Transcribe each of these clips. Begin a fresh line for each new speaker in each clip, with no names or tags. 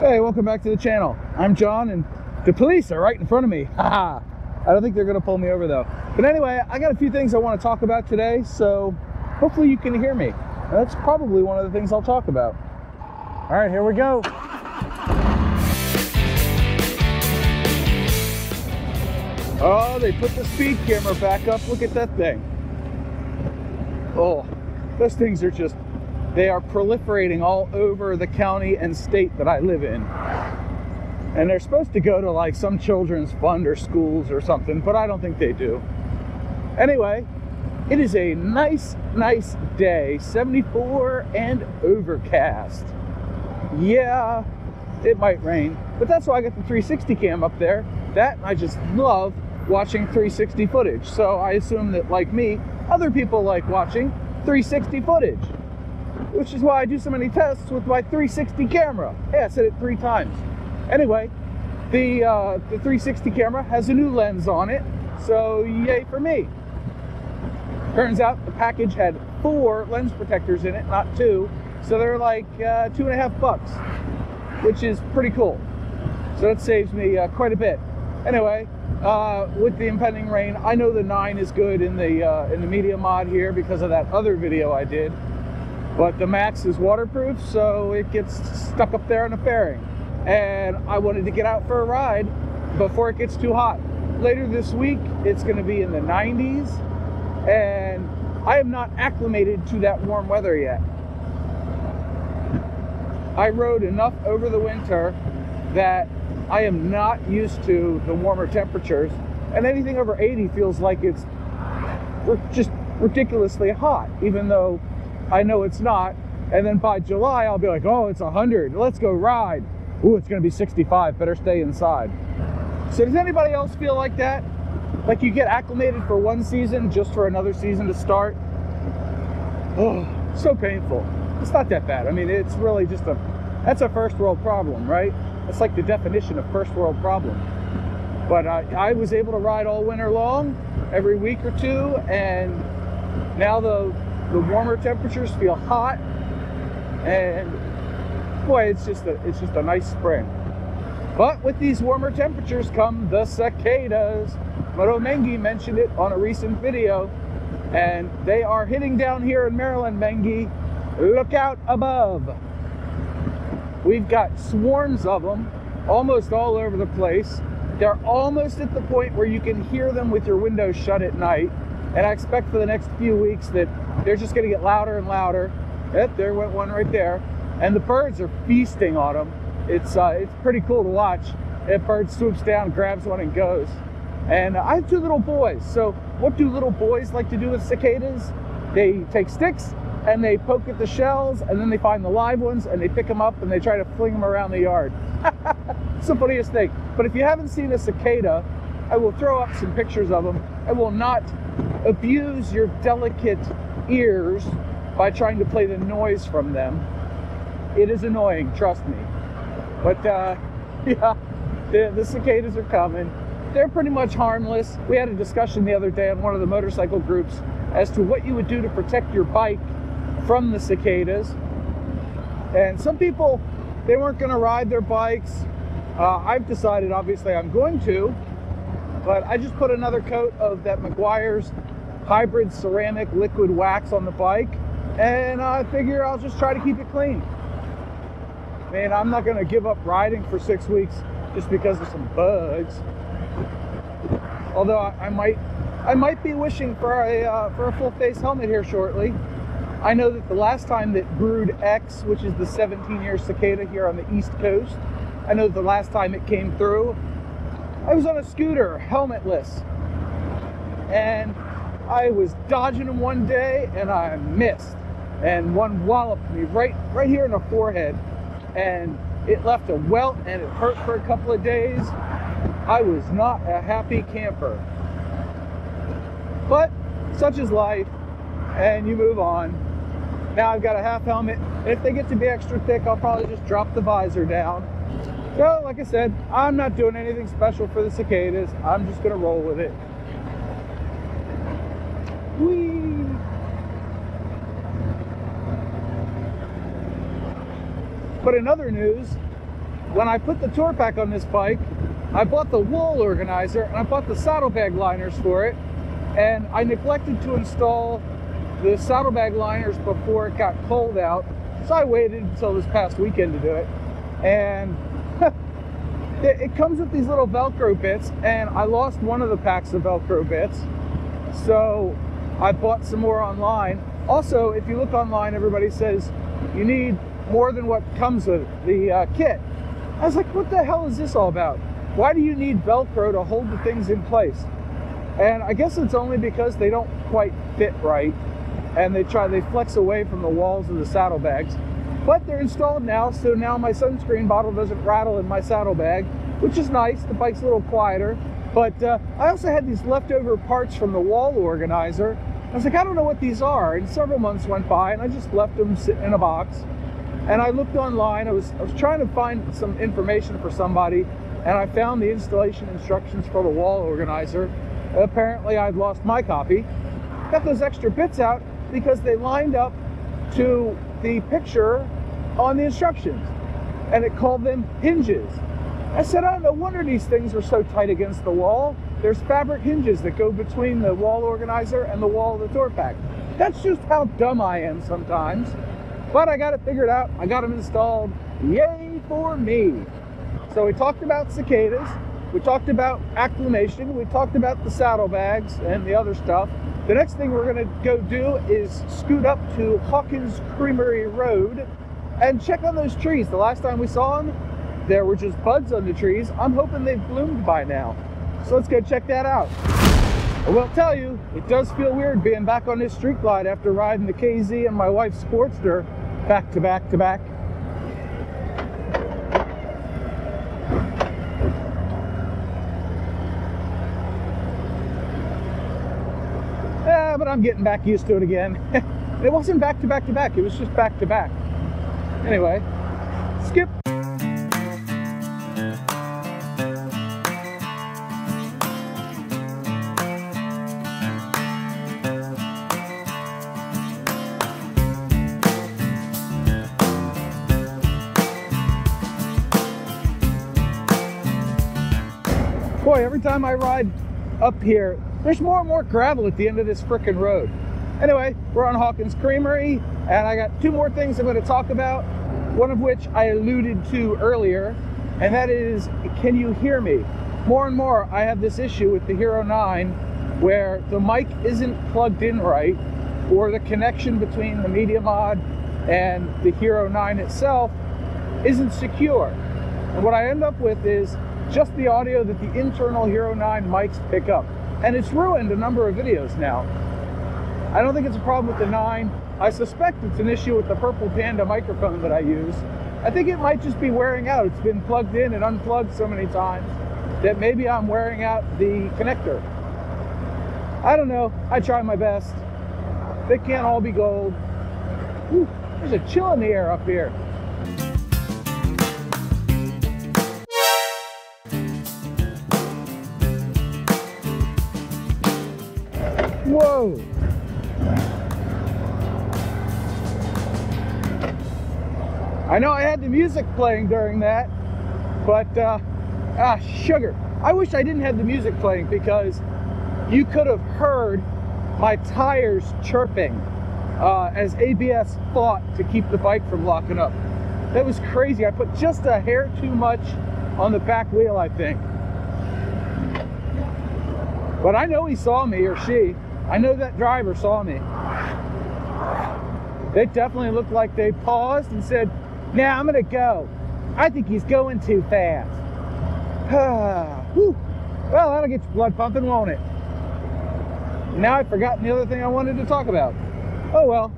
Hey, welcome back to the channel. I'm John and the police are right in front of me. Haha. I don't think they're gonna pull me over though. But anyway, I got a few things I want to talk about today, so hopefully you can hear me. That's probably one of the things I'll talk about. All right, here we go. Oh, they put the speed camera back up. Look at that thing. Oh, those things are just, they are proliferating all over the county and state that I live in. And they're supposed to go to like some children's fund or schools or something, but I don't think they do. Anyway, it is a nice, nice day, 74 and overcast. Yeah, it might rain, but that's why I got the 360 cam up there. That I just love watching 360 footage. So I assume that, like me, other people like watching 360 footage, which is why I do so many tests with my 360 camera. Yeah, I said it three times. Anyway, the, uh, the 360 camera has a new lens on it, so yay for me. Turns out the package had four lens protectors in it, not two, so they're like uh, two and a half bucks, which is pretty cool. So that saves me uh, quite a bit. Anyway, uh, with the impending rain, I know the 9 is good in the uh, in the media mod here because of that other video I did. But the Max is waterproof, so it gets stuck up there on the fairing. And I wanted to get out for a ride before it gets too hot. Later this week, it's going to be in the 90s, and I am not acclimated to that warm weather yet. I rode enough over the winter that I am not used to the warmer temperatures, and anything over 80 feels like it's just ridiculously hot, even though I know it's not. And then by July, I'll be like, oh, it's 100. Let's go ride. Ooh, it's going to be 65. Better stay inside. So, does anybody else feel like that? Like you get acclimated for one season just for another season to start? Oh, so painful. It's not that bad. I mean, it's really just a that's a first world problem, right? That's like the definition of first world problem. But I, I was able to ride all winter long, every week or two, and now the the warmer temperatures feel hot, and boy, it's just a it's just a nice spring. But with these warmer temperatures come the cicadas. Moto Mengi mentioned it on a recent video, and they are hitting down here in Maryland, Mengi. Look out above. We've got swarms of them almost all over the place. They're almost at the point where you can hear them with your windows shut at night. And I expect for the next few weeks that they're just going to get louder and louder. Yep, there went one right there. And the birds are feasting on them. It's, uh, it's pretty cool to watch. That bird swoops down, grabs one, and goes. And I have two little boys. So, what do little boys like to do with cicadas? They take sticks and they poke at the shells and then they find the live ones and they pick them up and they try to fling them around the yard. it's the funniest thing. But if you haven't seen a cicada, I will throw up some pictures of them. I will not abuse your delicate ears by trying to play the noise from them. It is annoying, trust me. But uh, yeah, the, the cicadas are coming. They're pretty much harmless. We had a discussion the other day on one of the motorcycle groups as to what you would do to protect your bike from the cicadas. And some people, they weren't going to ride their bikes. Uh, I've decided, obviously, I'm going to, but I just put another coat of that Meguiar's hybrid ceramic liquid wax on the bike, and I figure I'll just try to keep it clean. Man, I'm not going to give up riding for six weeks just because of some bugs. Although I, I might, I might be wishing for a uh, for a full face helmet here shortly. I know that the last time that Brood X, which is the 17 year cicada here on the East Coast, I know the last time it came through, I was on a scooter, helmetless. And I was dodging them one day and I missed. And one walloped me right right here in the forehead. And it left a welt and it hurt for a couple of days. I was not a happy camper. But such is life, and you move on. Now I've got a half helmet. If they get to be extra thick, I'll probably just drop the visor down. So, like I said, I'm not doing anything special for the cicadas. I'm just gonna roll with it. But in other news, when I put the tour pack on this bike, I bought the wall organizer and I bought the saddlebag liners for it. And I neglected to install the saddlebag liners before it got cold out. So I waited until this past weekend to do it. And it comes with these little Velcro bits, and I lost one of the packs of Velcro bits. So I bought some more online. Also, if you look online, everybody says you need more than what comes with the uh, kit. I was like, what the hell is this all about? Why do you need Velcro to hold the things in place? And I guess it's only because they don't quite fit right and they try they flex away from the walls of the saddlebags. But they're installed now, so now my sunscreen bottle doesn't rattle in my saddlebag, which is nice. The bike's a little quieter. But uh, I also had these leftover parts from the wall organizer. I was like, I don't know what these are. And several months went by, and I just left them sitting in a box. And I looked online. I was I was trying to find some information for somebody, and I found the installation instructions for the wall organizer. Apparently, I'd lost my copy. Got those extra bits out because they lined up to the picture on the instructions, and it called them hinges. I said, oh, no wonder these things are so tight against the wall. There's fabric hinges that go between the wall organizer and the wall of the tour pack. That's just how dumb I am sometimes. But I got it figured out. I got them installed. Yay for me. So we talked about cicadas. We talked about acclimation. We talked about the saddlebags and the other stuff. The next thing we're going to go do is scoot up to Hawkins Creamery Road and check on those trees. The last time we saw them, there were just buds on the trees. I'm hoping they've bloomed by now. So let's go check that out. I will tell you, it does feel weird being back on this street glide after riding the KZ and my wife's Sportster back to back to back. Yeah, but I'm getting back used to it again. it wasn't back to back to back, it was just back to back. Anyway, skip. Boy, every time I ride up here, there's more and more gravel at the end of this frickin' road. Anyway, we're on Hawkins Creamery, and I got two more things I'm going to talk about. One of which I alluded to earlier, and that is, can you hear me? More and more, I have this issue with the Hero 9 where the mic isn't plugged in right, or the connection between the Media Mod and the Hero 9 itself isn't secure. And what I end up with is just the audio that the internal Hero 9 mics pick up. And it's ruined a number of videos now. I don't think it's a problem with the 9. I suspect it's an issue with the Purple Panda microphone that I use. I think it might just be wearing out. It's been plugged in and unplugged so many times that maybe I'm wearing out the connector. I don't know. I try my best. They can't all be gold. Whew, there's a chill in the air up here. Whoa! I know I had the music playing during that, but uh, ah, sugar. I wish I didn't have the music playing because you could have heard my tires chirping uh, as ABS fought to keep the bike from locking up. That was crazy. I put just a hair too much on the back wheel, I think. But I know he saw me or she. I know that driver saw me. They definitely looked like they paused and said, now nah, I'm gonna go. I think he's going too fast. well, that'll get your blood pumping, won't it? Now I've forgotten the other thing I wanted to talk about. Oh well.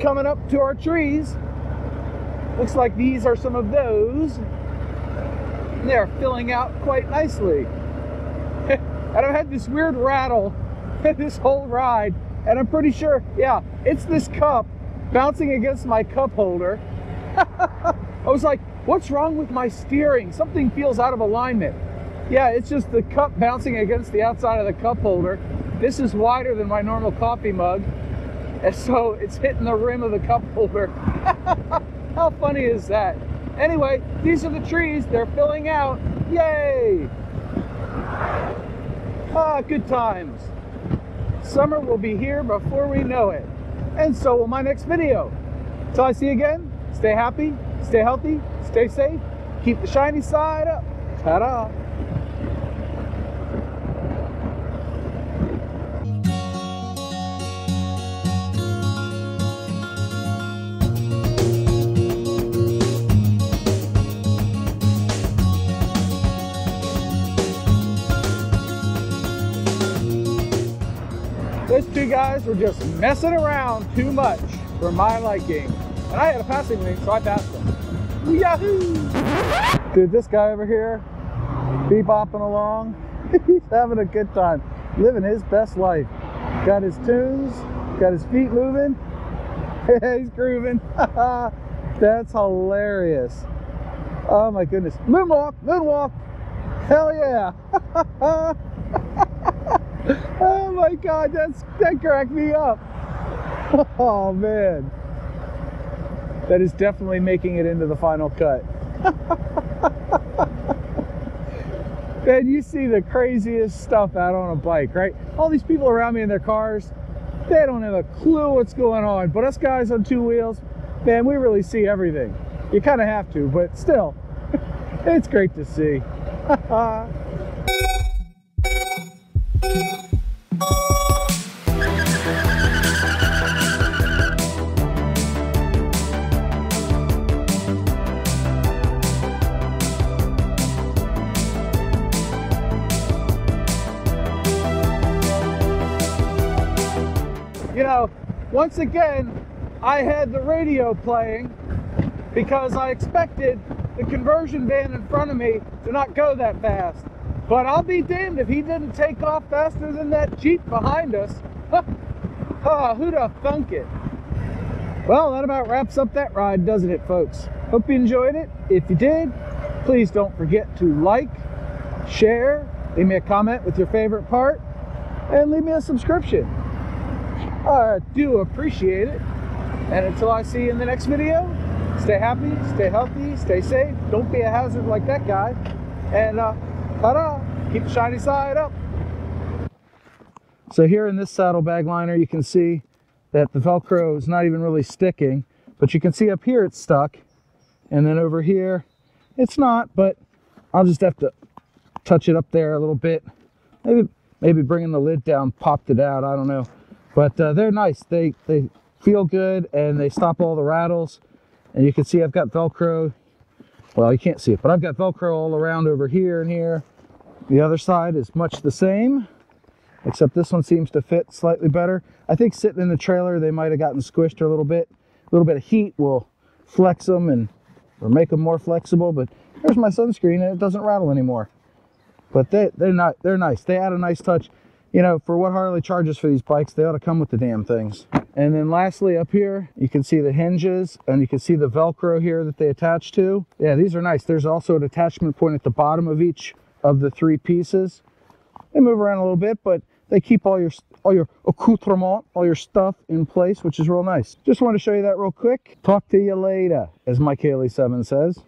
Coming up to our trees. Looks like these are some of those. They're filling out quite nicely. and I've had this weird rattle this whole ride. And I'm pretty sure, yeah, it's this cup bouncing against my cup holder. I was like, what's wrong with my steering? Something feels out of alignment. Yeah, it's just the cup bouncing against the outside of the cup holder. This is wider than my normal coffee mug. And so it's hitting the rim of the cup holder. How funny is that? Anyway, these are the trees. They're filling out. Yay! Ah, good times. Summer will be here before we know it. And so will my next video. Till I see you again, stay happy, stay healthy, stay safe, keep the shiny side up. Ta-da! Guys were just messing around too much for my liking. And I had a passing lane, so I passed them. Yahoo! Dude, this guy over here, bebopping along, he's having a good time. Living his best life. Got his tunes, got his feet moving. he's grooving. That's hilarious. Oh my goodness. Moonwalk, moonwalk. Hell yeah. oh my god, that's that cracked me up. Oh man. That is definitely making it into the final cut. man, you see the craziest stuff out on a bike, right? All these people around me in their cars, they don't have a clue what's going on. But us guys on two wheels, man, we really see everything. You kind of have to, but still, it's great to see. Once again, I had the radio playing because I expected the conversion van in front of me to not go that fast. But I'll be damned if he didn't take off faster than that Jeep behind us. ah, who'd have thunk it? Well, that about wraps up that ride, doesn't it, folks? Hope you enjoyed it. If you did, please don't forget to like, share, leave me a comment with your favorite part, and leave me a subscription. I do appreciate it. And until I see you in the next video, stay happy, stay healthy, stay safe. Don't be a hazard like that guy. And uh, ta-da, keep the shiny side up. So here in this saddlebag liner, you can see that the Velcro is not even really sticking, but you can see up here it's stuck. And then over here, it's not, but I'll just have to touch it up there a little bit. Maybe, maybe bringing the lid down popped it out, I don't know. But uh, they're nice. They, they feel good and they stop all the rattles. And you can see I've got Velcro. Well, you can't see it, but I've got Velcro all around over here and here. The other side is much the same, except this one seems to fit slightly better. I think sitting in the trailer, they might have gotten squished a little bit. A little bit of heat will flex them and or make them more flexible, but there's my sunscreen and it doesn't rattle anymore. But they, they're not, they're nice. They add a nice touch you know, for what Harley charges for these bikes, they ought to come with the damn things. And then lastly, up here, you can see the hinges and you can see the Velcro here that they attach to. Yeah, these are nice. There's also an attachment point at the bottom of each of the three pieces. They move around a little bit, but they keep all your all your accoutrement, all your stuff in place, which is real nice. Just wanted to show you that real quick. Talk to you later, as Mike Haley 7 says.